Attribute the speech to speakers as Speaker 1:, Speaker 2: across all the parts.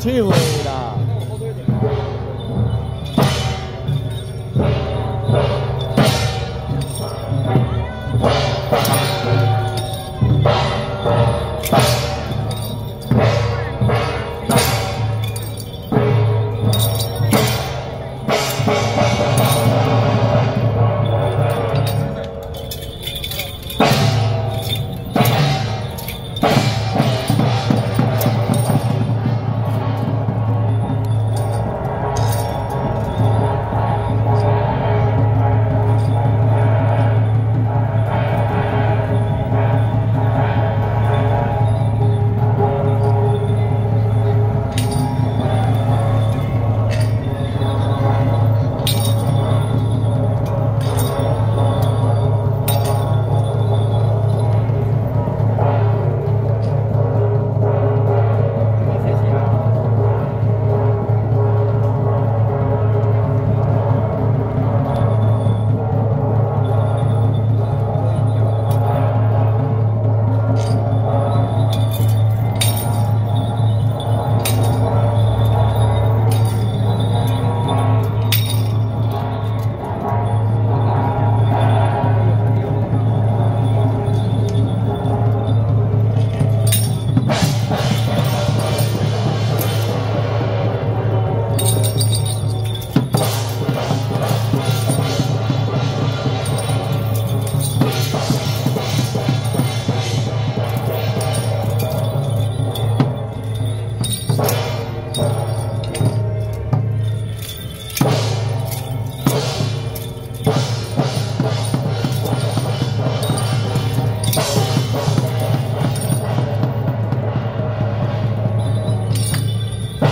Speaker 1: See you later.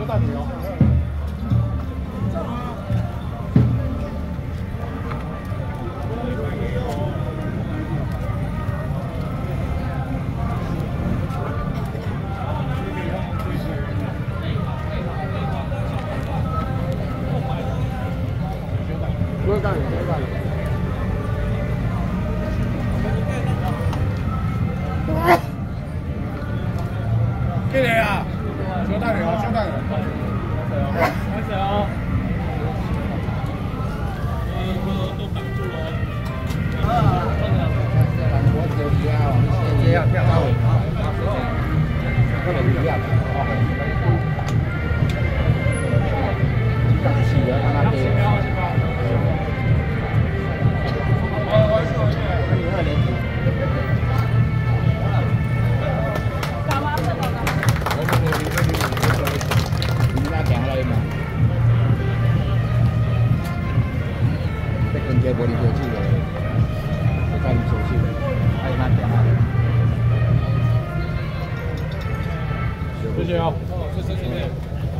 Speaker 1: 多大点哟？干？谢谢啊！谢谢谢谢。